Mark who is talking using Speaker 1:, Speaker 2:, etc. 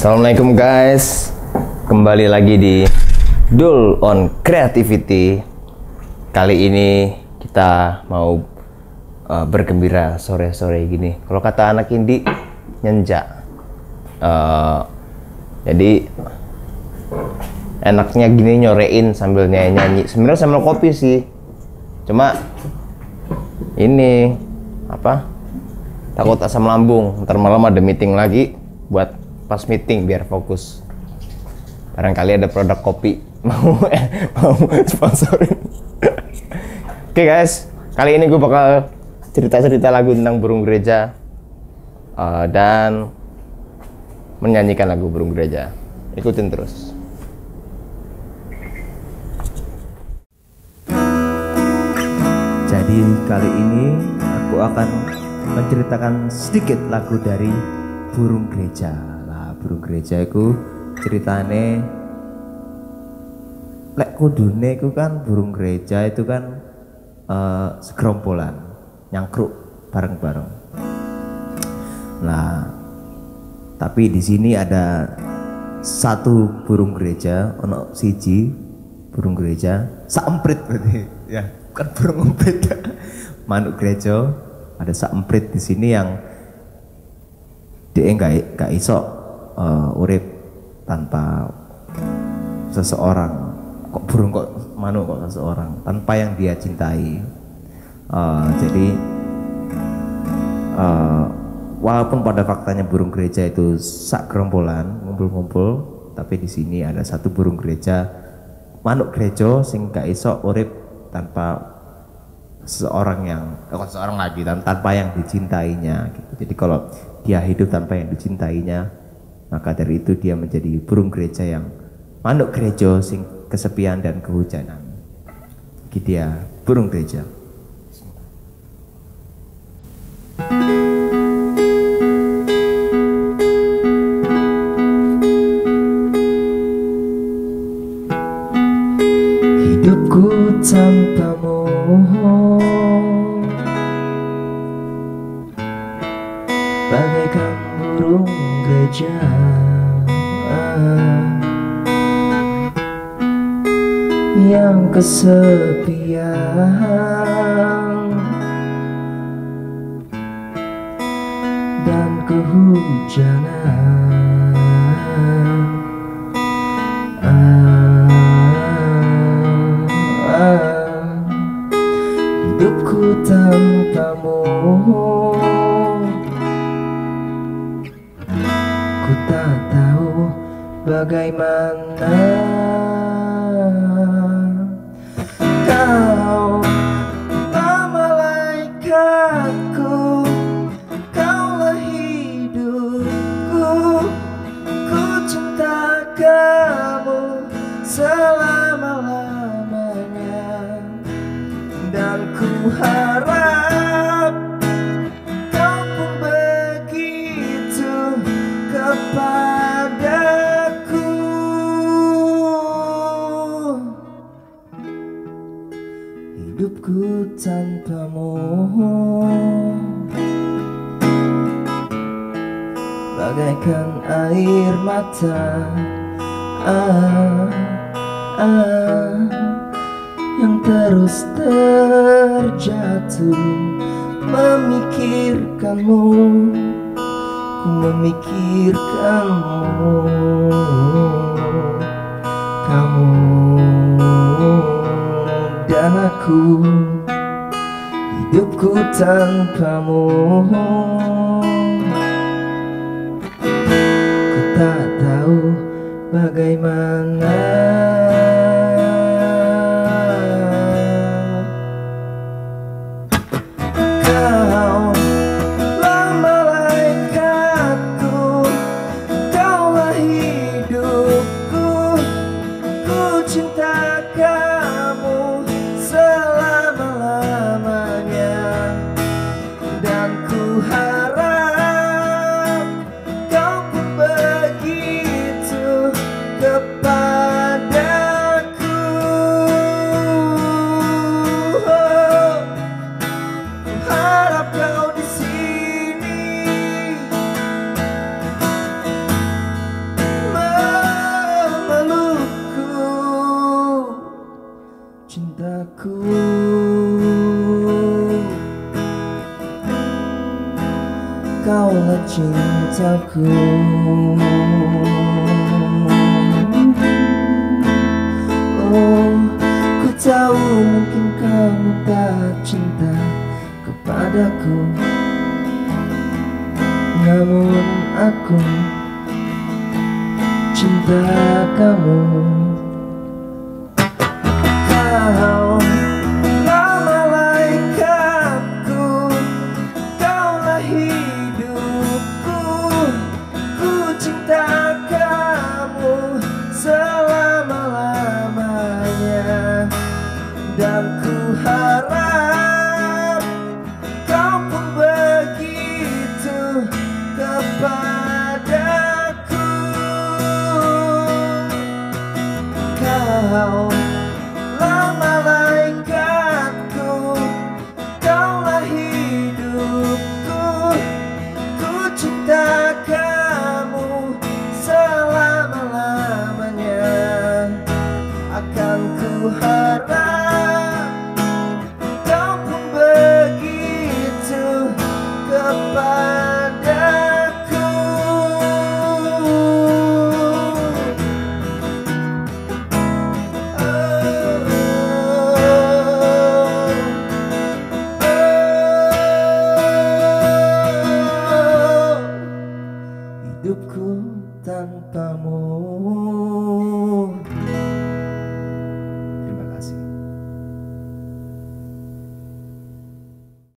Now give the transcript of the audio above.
Speaker 1: Assalamualaikum guys. Kembali lagi di Dul on Creativity. Kali ini kita mau uh, bergembira sore-sore gini. Kalau kata anak indi nyenja. Uh, Jadi enaknya gini nyorein sambil nyanyi-nyanyi Sebenarnya sambil kopi sih. Cuma ini apa? Takut asam lambung. Ntar malam ada meeting lagi buat pas meeting biar fokus. Barangkali ada produk kopi mau mau sponsorin. Oke okay, guys. Kali ini gue bakal cerita-cerita lagu tentang burung gereja uh, dan menyanyikan lagu burung gereja. Ikutin terus.
Speaker 2: Jadi kali ini aku akan menceritakan sedikit lagu dari Burung Gereja. Burung Gereja itu ceritane lek kudune itu kan burung gereja itu kan uh, segerombolan nyangkruk bareng-bareng. Nah, tapi di sini ada satu burung gereja, ono siji burung gereja, saemprit berarti ya, bukan burung emprit. Manuk gereja ada saemprit di sini yang dia nggak nggak iso uh, urip tanpa seseorang. Kok burung kok manuk kok seseorang tanpa yang dia cintai. Uh, jadi uh, walaupun pada faktanya burung gereja itu sak gerombolan ngumpul-ngumpul, tapi di sini ada satu burung gereja manuk gereja sing gak iso urip tanpa seseorang yang eh, seseorang lagi tanpa yang dicintainya gitu. Jadi kalau dia hidup tanpa yang dicintainya, maka dari itu dia menjadi burung gereja yang manuk gereja sing kesepian dan kehujanan. Gitu dia burung gereja. Hidupku tanpamu Yang kesepian. Dan kehujanan. Hidupku tanpamu. Ku tak tahu bagaimana Kau bagaikan air mata. Ah, ah, yang terus terjatuh memikirkanmu ku memikirkanmu. Kamu dan aku hidupku tanpamu bagaimana cintaku. Oh, ku tahu mungkin kamu tak cinta kepadaku. Namun aku cinta kamu. Kau Dan ku harap Kau pun begitu kepadaku. Kau hidupku tanpamu.